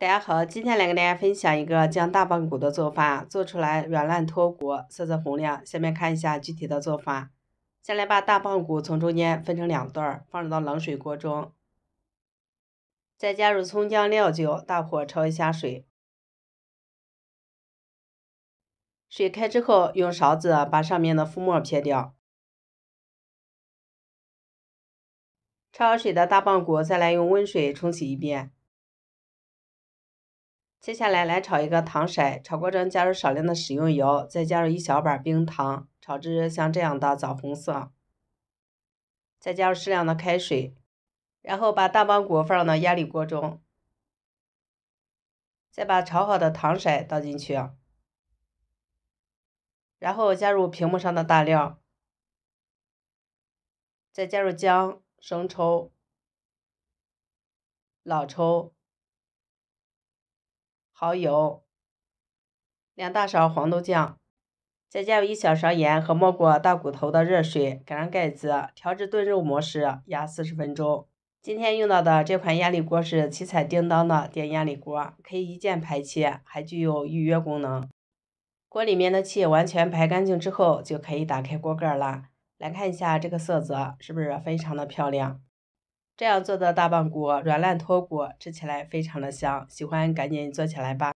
大家好，今天来跟大家分享一个酱大棒骨的做法，做出来软烂脱骨，色泽红亮。下面看一下具体的做法。先来把大棒骨从中间分成两段，放入到冷水锅中，再加入葱姜料酒，大火焯一下水。水开之后，用勺子把上面的浮沫撇掉。焯好水的大棒骨，再来用温水冲洗一遍。接下来来炒一个糖色，炒锅中加入少量的食用油，再加入一小把冰糖，炒至像这样的枣红色。再加入适量的开水，然后把大棒骨放到压力锅中，再把炒好的糖色倒进去，然后加入屏幕上的大料，再加入姜、生抽、老抽。蚝油，两大勺黄豆酱，再加入一小勺盐和没过大骨头的热水，盖上盖子，调至炖肉模式，压四十分钟。今天用到的这款压力锅是七彩叮当的电压力锅，可以一键排气，还具有预约功能。锅里面的气完全排干净之后，就可以打开锅盖了。来看一下这个色泽是不是非常的漂亮？这样做的大棒骨软烂脱骨，吃起来非常的香，喜欢赶紧做起来吧。